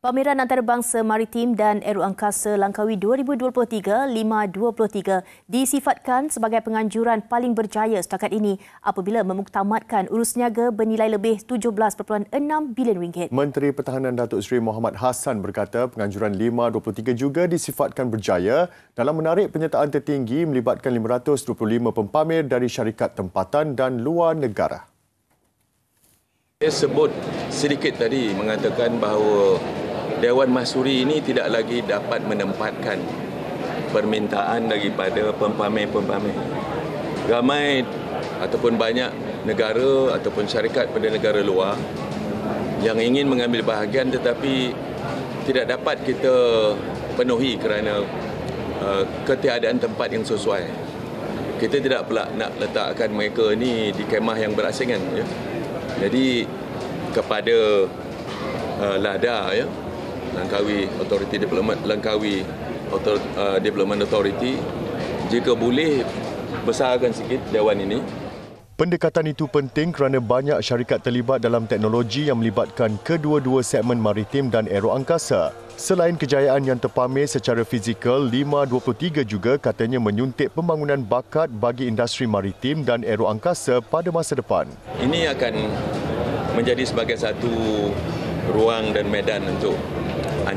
Pameran Antarabangsa Maritim dan Aeroangkasa Langkawi 2023-523 disifatkan sebagai penganjuran paling berjaya setakat ini apabila memuktamadkan urus niaga bernilai lebih 17.6 bilion ringgit. Menteri Pertahanan Datuk Seri Muhammad Hassan berkata penganjuran 523 juga disifatkan berjaya dalam menarik penyertaan tertinggi melibatkan 525 pempamer dari syarikat tempatan dan luar negara. Saya sebut sedikit tadi mengatakan bahawa Dewan Masuri ini tidak lagi dapat menempatkan permintaan daripada pempamer-pempamer. Ramai ataupun banyak negara ataupun syarikat pada negara luar yang ingin mengambil bahagian tetapi tidak dapat kita penuhi kerana uh, ketiadaan tempat yang sesuai. Kita tidak pula nak letakkan mereka ini di kemah yang berasingan. Ya. Jadi kepada uh, LADA ya, Langkawi Authority Development Langkawi Author, uh, Development Authority jika boleh besarkan sikit dewan ini Pendekatan itu penting kerana banyak syarikat terlibat dalam teknologi yang melibatkan kedua-dua segmen maritim dan aeroangkasa. Selain kejayaan yang terpamer secara fizikal, 523 juga katanya menyuntik pembangunan bakat bagi industri maritim dan aeroangkasa pada masa depan. Ini akan menjadi sebagai satu ruang dan medan untuk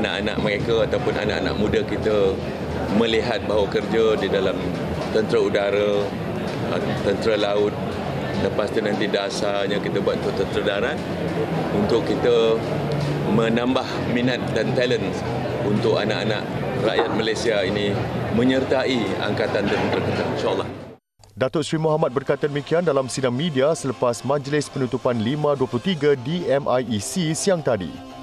anak-anak mereka ataupun anak-anak muda kita melihat bahawa kerja di dalam tentera udara, uh, tentera laut, lepas tu nanti dasarnya kita buat untuk tentera darat untuk kita menambah minat dan talent untuk anak-anak rakyat Malaysia ini menyertai Angkatan Tentera kita insyaAllah. Datuk Seri Muhammad berkata demikian dalam sidang media selepas majlis penutupan 523 di MIEC siang tadi.